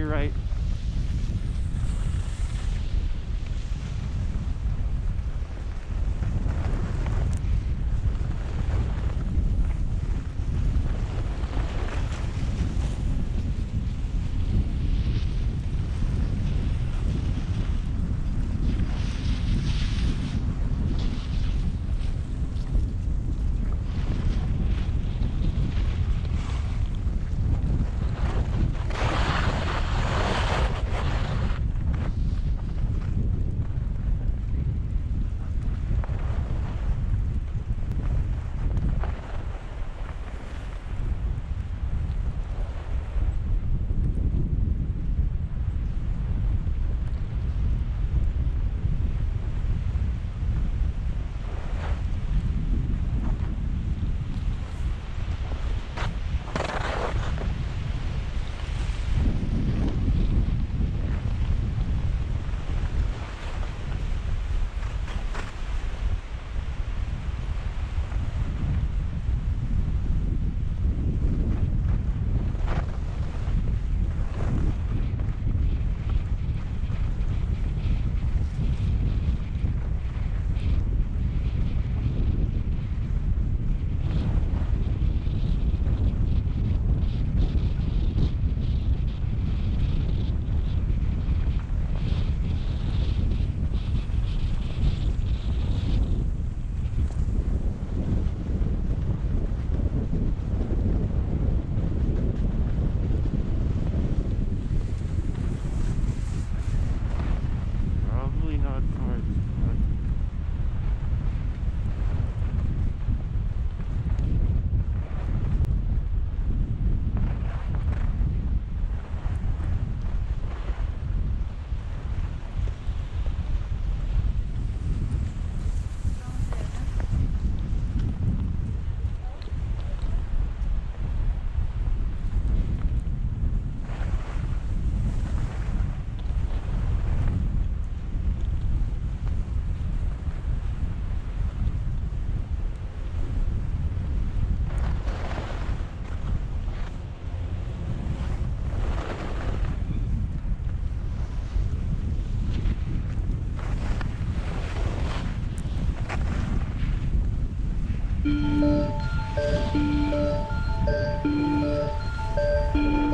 on your right. Música